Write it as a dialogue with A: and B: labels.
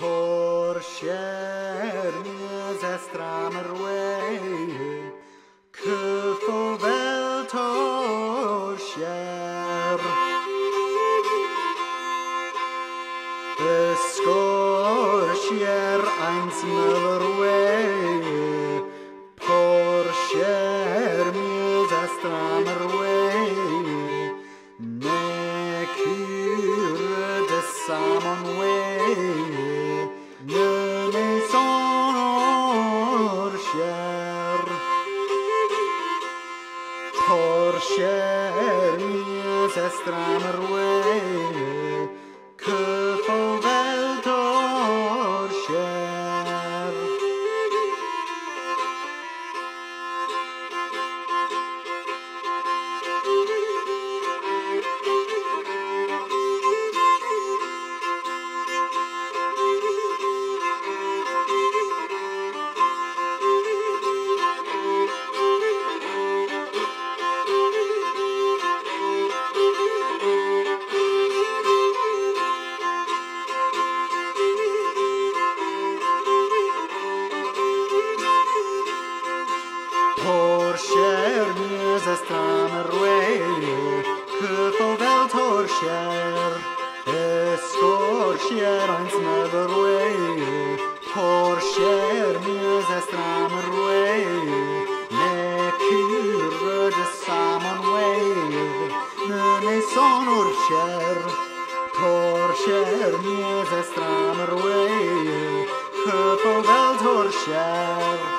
A: Porcher mies estramer wei Cyffo fel torcher Ysgorcher eins myfyr wei Porcher mies estramer wei Ne cure de samon wei Porcher mies estramer Torcher mies estramer wei Cyffo fel torcher Escorcher eins myfyr wei Porcher mies estramer wei Ne cure de samon wei Ne ne son orcher Torcher mies estramer wei Cyffo fel torcher